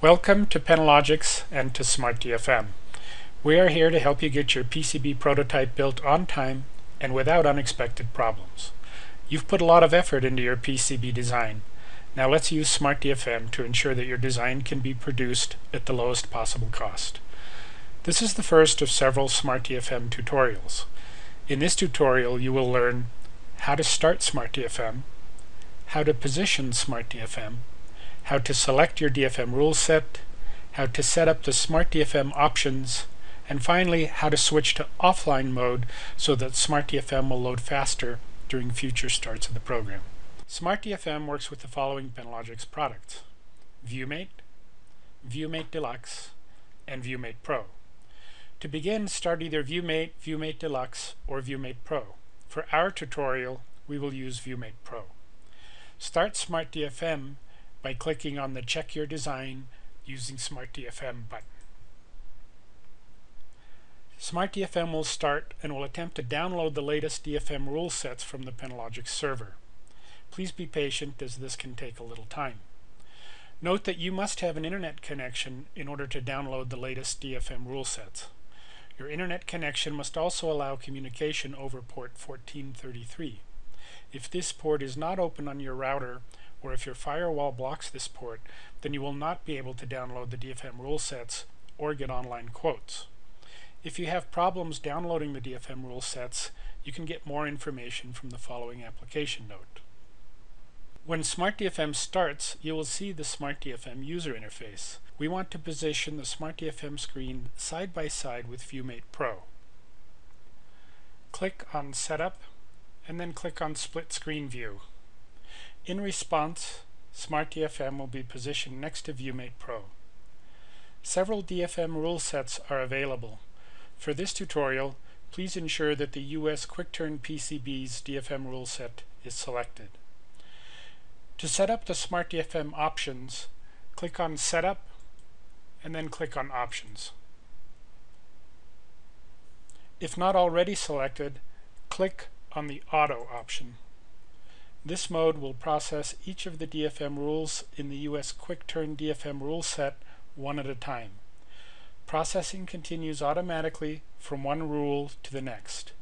Welcome to Pentalogix and to SmartDFM. We are here to help you get your PCB prototype built on time and without unexpected problems. You've put a lot of effort into your PCB design. Now let's use SmartDFM to ensure that your design can be produced at the lowest possible cost. This is the first of several SmartDFM tutorials. In this tutorial you will learn how to start SmartDFM, how to position SmartDFM, how to select your DFM rule set, how to set up the SmartDFM options, and finally how to switch to offline mode so that SmartDFM will load faster during future starts of the program. SmartDFM works with the following Pentalogix products. ViewMate, ViewMate Deluxe, and ViewMate Pro. To begin, start either ViewMate, ViewMate Deluxe, or ViewMate Pro. For our tutorial, we will use ViewMate Pro. Start SmartDFM by clicking on the Check Your Design using SmartDFM button. SmartDFM will start and will attempt to download the latest DFM rule sets from the Pentalogix server. Please be patient as this can take a little time. Note that you must have an internet connection in order to download the latest DFM rule sets. Your internet connection must also allow communication over port 1433. If this port is not open on your router, or if your firewall blocks this port, then you will not be able to download the DFM rule sets or get online quotes. If you have problems downloading the DFM rule sets, you can get more information from the following application note. When SmartDFM starts, you will see the SmartDFM user interface. We want to position the SmartDFM screen side by side with ViewMate Pro. Click on Setup and then click on Split Screen View. In response, SmartDFM will be positioned next to ViewMate Pro. Several DFM rule sets are available. For this tutorial, please ensure that the US QuickTurn PCB's DFM rule set is selected. To set up the SmartDFM options, click on Setup and then click on Options. If not already selected, click on the Auto option. This mode will process each of the DFM rules in the US QuickTurn DFM rule set one at a time. Processing continues automatically from one rule to the next.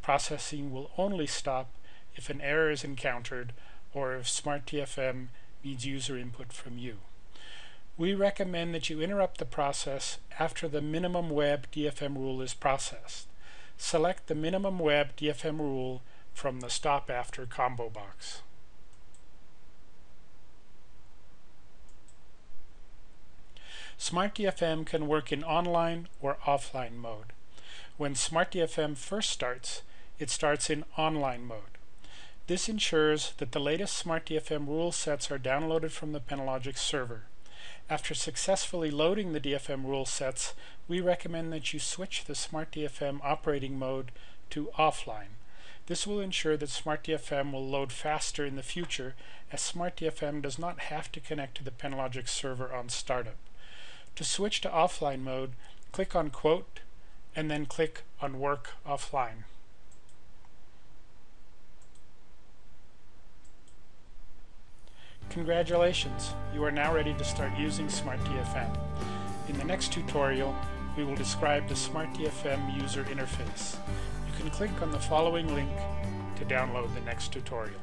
Processing will only stop if an error is encountered or if SmartDFM needs user input from you. We recommend that you interrupt the process after the minimum web DFM rule is processed. Select the minimum web DFM rule from the stop after combo box. SmartDFM can work in online or offline mode. When SmartDFM first starts, it starts in online mode. This ensures that the latest SmartDFM rule sets are downloaded from the Pentalogix server. After successfully loading the DFM rule sets, we recommend that you switch the SmartDFM operating mode to offline. This will ensure that SmartDFM will load faster in the future as SmartDFM does not have to connect to the Pentalogix server on startup. To switch to offline mode, click on Quote and then click on Work Offline. Congratulations, you are now ready to start using SmartDFM. In the next tutorial, we will describe the SmartDFM user interface. You can click on the following link to download the next tutorial.